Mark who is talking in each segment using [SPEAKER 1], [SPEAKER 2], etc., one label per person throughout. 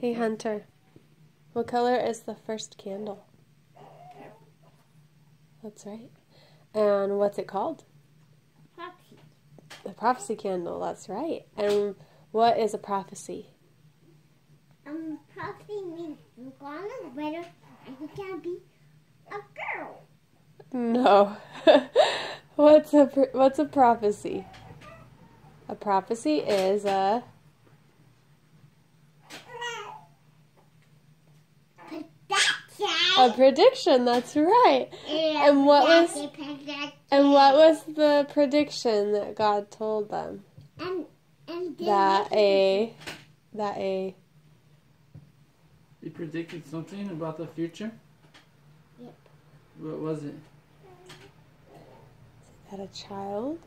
[SPEAKER 1] Hey, Hunter. What color is the first candle? That's right. And what's it called?
[SPEAKER 2] Prophecy.
[SPEAKER 1] The prophecy candle. That's right. And what is a prophecy?
[SPEAKER 2] Um, prophecy means you go on a weather and you can be a girl.
[SPEAKER 1] No. what's a what's a prophecy? A prophecy is a a prediction. That's right. And what was- And what was the prediction that God told them?
[SPEAKER 2] And, and
[SPEAKER 1] That a that a
[SPEAKER 3] He predicted something about the future?
[SPEAKER 2] Yep.
[SPEAKER 3] What was it?
[SPEAKER 1] that a child.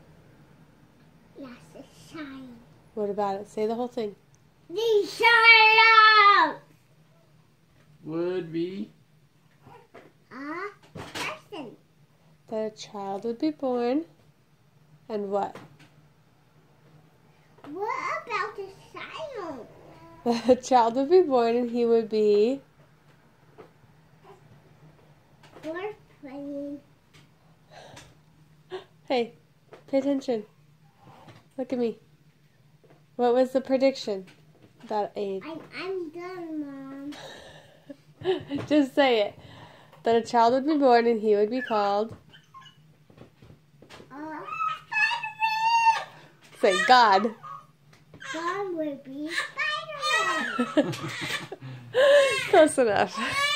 [SPEAKER 2] Yes, a child.
[SPEAKER 1] What about it? Say the whole thing.
[SPEAKER 2] The child.
[SPEAKER 3] Would be
[SPEAKER 2] A person.
[SPEAKER 1] That a child would be born. And what?
[SPEAKER 2] What about the child?
[SPEAKER 1] A child would be born and he would be
[SPEAKER 2] We're playing.
[SPEAKER 1] Hey, pay attention. Look at me. What was the prediction? That a
[SPEAKER 2] I'm, I'm done, Mom.
[SPEAKER 1] just say it. That a child would be born and he would be called say God.
[SPEAKER 2] God will be Spider-Man.
[SPEAKER 1] Close enough.